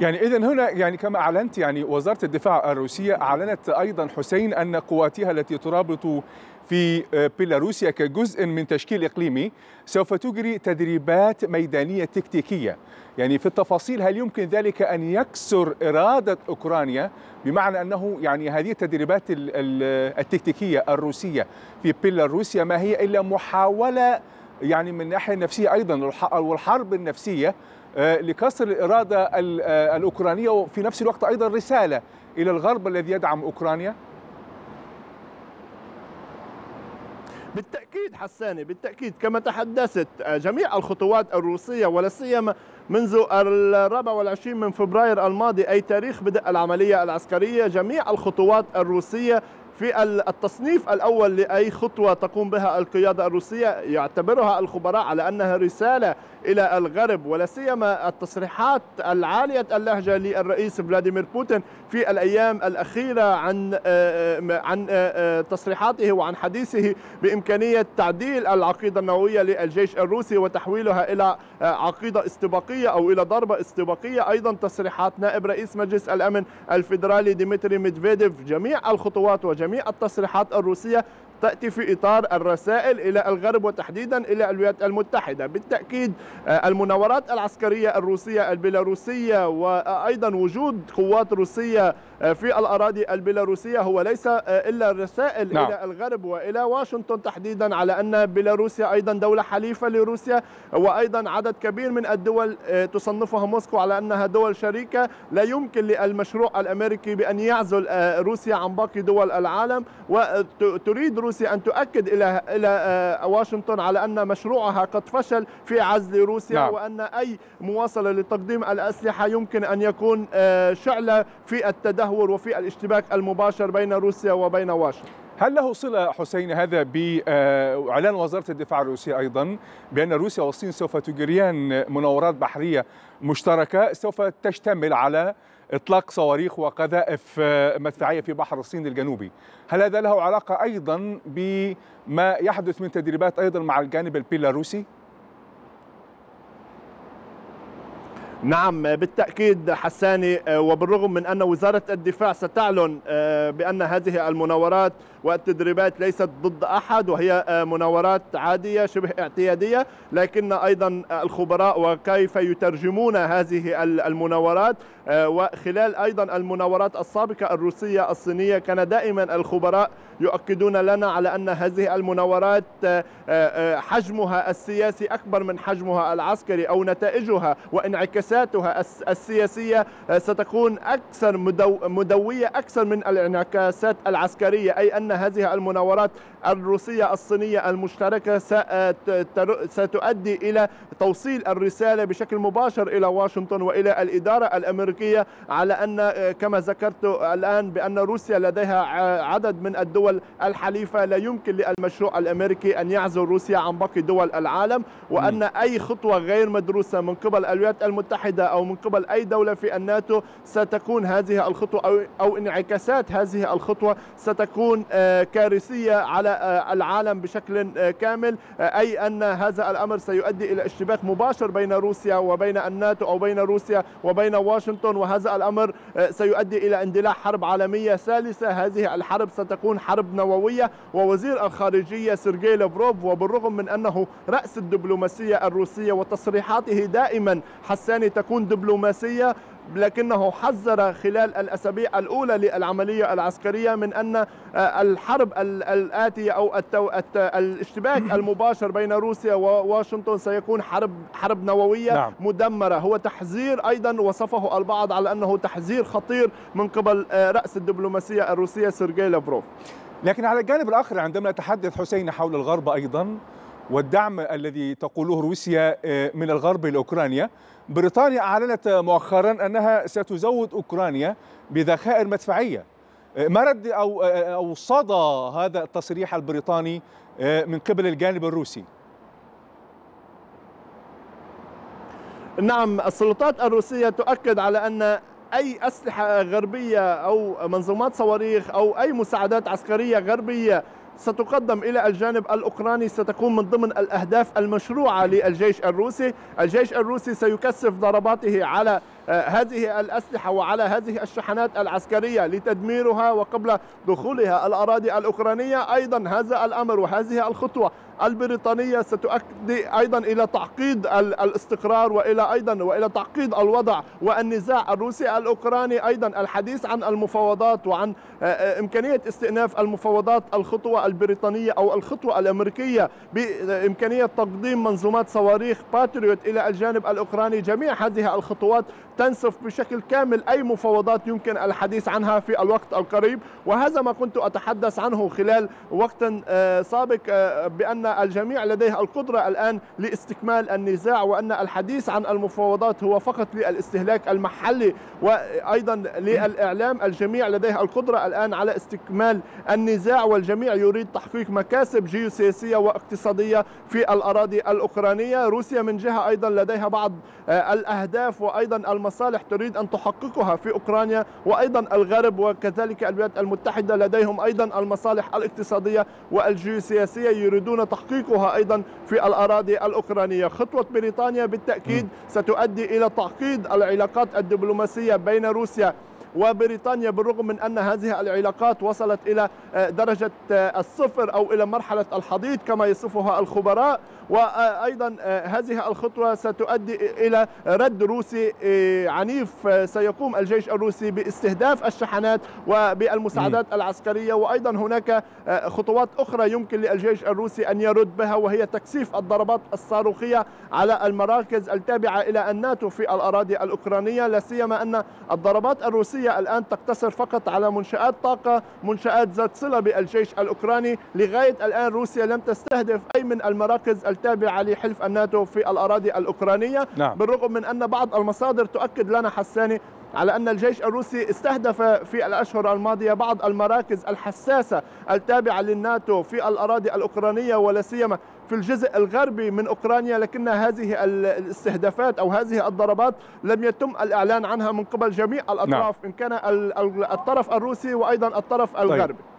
يعني اذا هنا يعني كما أعلنت يعني وزارة الدفاع الروسية أعلنت أيضا حسين أن قواتها التي ترابط في بيلاروسيا كجزء من تشكيل إقليمي سوف تجري تدريبات ميدانية تكتيكية. يعني في التفاصيل هل يمكن ذلك أن يكسر إرادة أوكرانيا؟ بمعنى أنه يعني هذه التدريبات التكتيكية الروسية في بيلاروسيا ما هي إلا محاولة يعني من الناحيه النفسيه أيضا والحرب النفسية لكسر الإرادة الأوكرانية وفي نفس الوقت أيضا رسالة إلى الغرب الذي يدعم أوكرانيا. بالتأكيد حساني بالتأكيد كما تحدثت جميع الخطوات الروسية ولا سيما منذ الرابع والعشرين من فبراير الماضي أي تاريخ بدء العملية العسكرية جميع الخطوات الروسية في التصنيف الأول لأي خطوة تقوم بها القيادة الروسية يعتبرها الخبراء على أنها رسالة إلى الغرب ولا سيما التصريحات العالية اللهجة للرئيس فلاديمير بوتين في الأيام الأخيرة عن عن تصريحاته وعن حديثه بإمكانية تعديل العقيدة النووية للجيش الروسي وتحويلها إلى عقيدة استباقية أو إلى ضربة استباقية. أيضا تصريحات نائب رئيس مجلس الأمن الفيدرالي ديمتري ميدفيديف جميع الخطوات وجميع التصريحات الروسية تأتي في إطار الرسائل إلى الغرب وتحديدا إلى الولايات المتحدة بالتأكيد المناورات العسكرية الروسية البيلاروسية وأيضا وجود قوات روسية في الأراضي البيلاروسية هو ليس إلا رسائل نعم. إلى الغرب وإلى واشنطن تحديدا على أن بيلاروسيا أيضا دولة حليفة لروسيا وأيضا عدد كبير من الدول تصنفها موسكو على أنها دول شريكة لا يمكن للمشروع الأمريكي بأن يعزل روسيا عن باقي دول العالم وتريد روسيا أن تؤكد إلى إلى واشنطن على أن مشروعها قد فشل في عزل روسيا نعم. وأن أي مواصلة لتقديم الأسلحة يمكن أن يكون شعلة في التدهور التدهور وفي الاشتباك المباشر بين روسيا وبين واشنطن هل له صلة حسين هذا بإعلان وزارة الدفاع الروسية أيضا بأن روسيا والصين سوف تجريان مناورات بحرية مشتركة سوف تشتمل على إطلاق صواريخ وقذائف مدفعية في بحر الصين الجنوبي هل هذا له علاقة أيضا بما يحدث من تدريبات أيضا مع الجانب البيلاروسي؟ نعم بالتأكيد حساني وبالرغم من أن وزارة الدفاع ستعلن بأن هذه المناورات والتدريبات ليست ضد أحد وهي مناورات عادية شبه اعتيادية لكن أيضا الخبراء وكيف يترجمون هذه المناورات وخلال أيضا المناورات السابقة الروسية الصينية كان دائما الخبراء يؤكدون لنا على أن هذه المناورات حجمها السياسي أكبر من حجمها العسكري أو نتائجها وانعكاساتها السياسية ستكون أكثر مدوية أكثر من الانعكاسات العسكرية أي أن هذه المناورات الروسية الصينية المشتركة ستؤدي إلى توصيل الرسالة بشكل مباشر إلى واشنطن وإلى الإدارة الأمريكية على أن كما ذكرت الآن بأن روسيا لديها عدد من الدول الحليفة لا يمكن للمشروع الأمريكي أن يعزل روسيا عن باقي دول العالم وأن أي خطوة غير مدروسة من قبل الولايات المتحدة أو من قبل أي دولة في الناتو ستكون هذه الخطوة أو, أو انعكاسات هذه الخطوة ستكون كارثية على العالم بشكل كامل أي أن هذا الأمر سيؤدي إلى اشتباك مباشر بين روسيا وبين الناتو أو بين روسيا وبين واشنطن. وهذا الأمر سيؤدي إلى اندلاع حرب عالمية ثالثة. هذه الحرب ستكون حرب نووية ووزير الخارجية سيرجي لافروف وبالرغم من أنه رأس الدبلوماسية الروسية وتصريحاته دائما حساني تكون دبلوماسية لكنه حذر خلال الأسابيع الأولى للعملية العسكرية من أن الحرب الآتية أو التو... الاشتباك المباشر بين روسيا وواشنطن سيكون حرب حرب نووية نعم. مدمرة. هو تحذير أيضا وصفه البعض على أنه تحذير خطير من قبل رأس الدبلوماسية الروسية سيرجي لافروف. لكن على الجانب الآخر عندما نتحدث حسين حول الغرب أيضا والدعم الذي تقوله روسيا من الغرب لاوكرانيا بريطانيا أعلنت مؤخرا أنها ستزود أوكرانيا بذخائر مدفعية. ما رد أو أو صدى هذا التصريح البريطاني من قبل الجانب الروسي. نعم السلطات الروسية تؤكد على أن أي أسلحة غربية أو منظومات صواريخ أو أي مساعدات عسكرية غربية ستقدم إلى الجانب الأوكراني ستكون من ضمن الأهداف المشروعة للجيش الروسي. الجيش الروسي سيكثف ضرباته على هذه الأسلحة وعلى هذه الشحنات العسكرية لتدميرها وقبل دخولها الأراضي الأوكرانية. أيضا هذا الأمر وهذه الخطوة البريطانية ستؤدي أيضا إلى تعقيد الاستقرار وإلى أيضا وإلى تعقيد الوضع والنزاع الروسي الأوكراني. أيضا الحديث عن المفاوضات وعن إمكانية استئناف المفاوضات الخطوة البريطانية أو الخطوة الأمريكية بإمكانية تقديم منظومات صواريخ باتريوت إلى الجانب الأوكراني. جميع هذه الخطوات تنسف بشكل كامل أي مفاوضات يمكن الحديث عنها في الوقت القريب. وهذا ما كنت أتحدث عنه خلال وقت سابق بأن الجميع لديه القدرة الآن لاستكمال النزاع وأن الحديث عن المفاوضات هو فقط للاستهلاك المحلي وأيضا للإعلام. الجميع لديه القدرة الآن على استكمال النزاع والجميع يريد تحقيق مكاسب جيوسياسية واقتصادية في الأراضي الأوكرانية. روسيا من جهة أيضا لديها بعض الأهداف وأيضا المصالح تريد أن تحققها في أوكرانيا وأيضا الغرب وكذلك الولايات المتحدة لديهم أيضا المصالح الاقتصادية والجيوسياسية يريدون تحقيقها أيضا في الأراضي الأوكرانية. خطوة بريطانيا بالتأكيد ستؤدي إلى تعقيد العلاقات الدبلوماسية بين روسيا وبريطانيا بالرغم من أن هذه العلاقات وصلت إلى درجة الصفر أو إلى مرحلة الحضيض كما يصفها الخبراء. وأيضا هذه الخطوة ستؤدي إلى رد روسي عنيف سيقوم الجيش الروسي باستهداف الشحنات وبالمساعدات العسكرية. وأيضا هناك خطوات أخرى يمكن للجيش الروسي أن يرد بها وهي تكثيف الضربات الصاروخية على المراكز التابعة إلى الناتو في الأراضي الأوكرانية. لا سيما أن الضربات الروسية الآن تقتصر فقط على منشآت طاقة منشآت ذات صلة بالجيش الأوكراني لغاية الآن روسيا لم تستهدف أي من المراكز التابعة لحلف الناتو في الأراضي الأوكرانية نعم. بالرغم من أن بعض المصادر تؤكد لنا حساني على أن الجيش الروسي استهدف في الأشهر الماضية بعض المراكز الحساسة التابعة للناتو في الأراضي الأوكرانية ولا سيما في الجزء الغربي من أوكرانيا لكن هذه الاستهدافات أو هذه الضربات لم يتم الإعلان عنها من قبل جميع الأطراف نعم. إن كان الطرف الروسي وأيضا الطرف الغربي طيب.